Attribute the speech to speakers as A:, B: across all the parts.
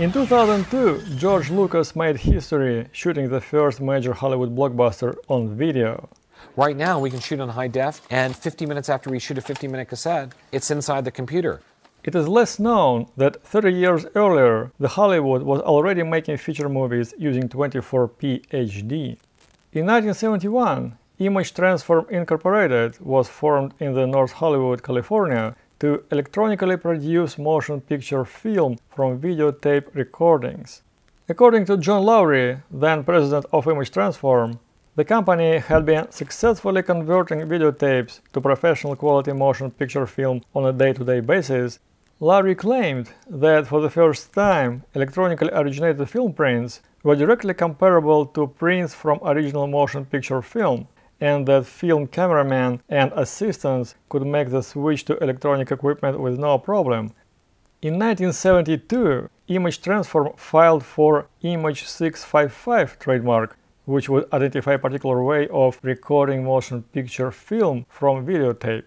A: In 2002, George Lucas made history shooting the first major Hollywood blockbuster on video.
B: Right now, we can shoot on high def, and 50 minutes after we shoot a 50 minute cassette, it's inside the computer.
A: It is less known that 30 years earlier, the Hollywood was already making feature movies using 24p HD. In 1971, Image Transform Incorporated was formed in the North Hollywood, California to electronically produce motion picture film from videotape recordings. According to John Lowry, then president of Image Transform, the company had been successfully converting videotapes to professional quality motion picture film on a day-to-day -day basis. Lowry claimed that for the first time, electronically originated film prints were directly comparable to prints from original motion picture film, and that film cameramen and assistants could make the switch to electronic equipment with no problem. In 1972, Image Transform filed for Image 655 trademark, which would identify a particular way of recording motion picture film from videotape.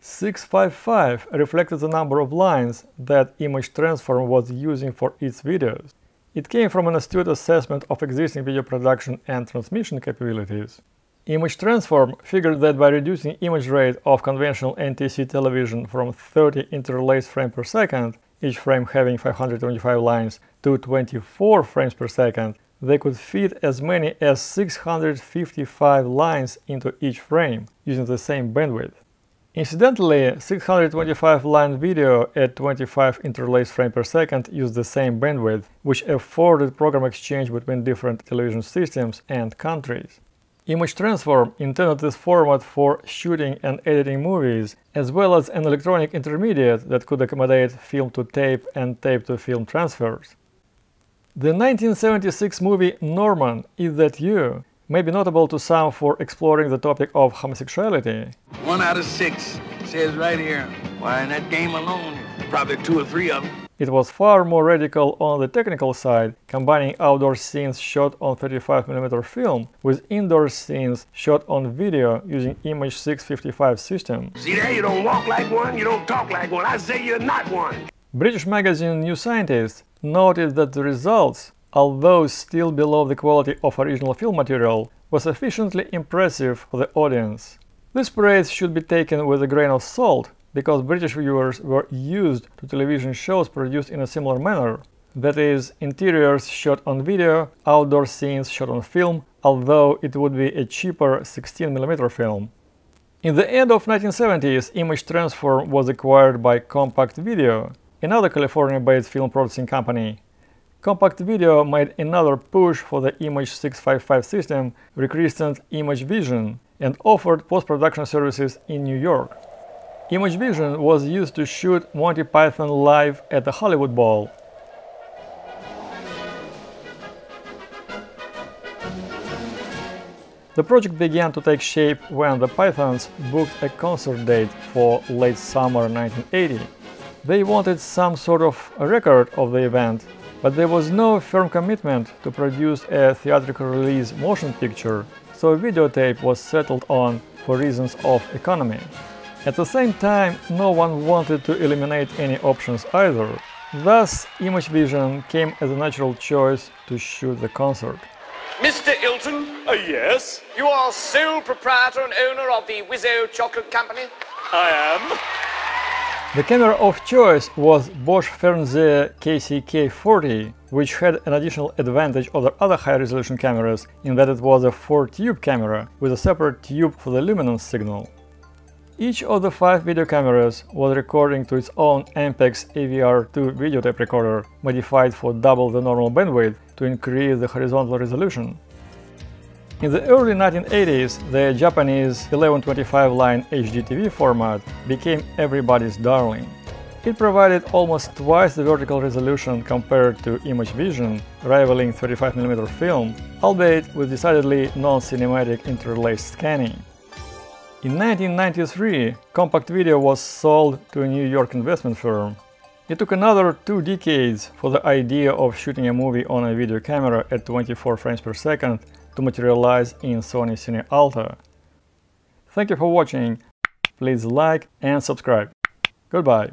A: 655 reflected the number of lines that Image Transform was using for its videos. It came from an astute assessment of existing video production and transmission capabilities. Image Transform figured that by reducing image rate of conventional NTSC television from 30 interlaced frames per second, each frame having 525 lines, to 24 frames per second, they could fit as many as 655 lines into each frame, using the same bandwidth. Incidentally, 625-line video at 25 interlaced frames per second used the same bandwidth, which afforded program exchange between different television systems and countries. Image Transform intended this format for shooting and editing movies, as well as an electronic intermediate that could accommodate film-to-tape and tape-to-film transfers. The 1976 movie Norman, Is That You? may be notable to some for exploring the topic of homosexuality.
C: One out of six says right here. Why, in that game alone, probably two or three of them.
A: It was far more radical on the technical side, combining outdoor scenes shot on 35mm film with indoor scenes shot on video using Image 655 system.
C: See there, you don't walk like one, you don't talk like one. I say you're not one.
A: British magazine New Scientist noted that the results, although still below the quality of original film material, were sufficiently impressive for the audience. This praise should be taken with a grain of salt, because British viewers were used to television shows produced in a similar manner. That is, interiors shot on video, outdoor scenes shot on film, although it would be a cheaper 16mm film. In the end of 1970s, Image Transform was acquired by Compact Video, another California-based film processing company. Compact Video made another push for the Image 655 system, rechristened Image Vision, and offered post-production services in New York. Image Vision was used to shoot Monty Python live at the Hollywood Bowl. The project began to take shape when the Pythons booked a concert date for late summer 1980. They wanted some sort of record of the event, but there was no firm commitment to produce a theatrical release motion picture, so a videotape was settled on for reasons of economy. At the same time, no one wanted to eliminate any options either. Thus, Image Vision came as a natural choice to shoot the concert.
D: Mr. Milton?
E: Uh, yes?
D: You are sole proprietor and owner of the Whizzo Chocolate Company?
E: I am.
A: The camera of choice was Bosch Fernseher KCK40, which had an additional advantage over other high-resolution cameras in that it was a 4-tube camera with a separate tube for the luminance signal. Each of the five video cameras was recording to its own Ampex AVR2 videotape recorder, modified for double the normal bandwidth to increase the horizontal resolution. In the early 1980s, the Japanese 1125 line HDTV format became everybody's darling. It provided almost twice the vertical resolution compared to Image Vision, rivaling 35mm film, albeit with decidedly non-cinematic interlaced scanning. In 1993, Compact Video was sold to a New York investment firm. It took another two decades for the idea of shooting a movie on a video camera at 24 frames per second to materialize in Sony Cine Alta. Thank you for watching, please like and subscribe. Goodbye.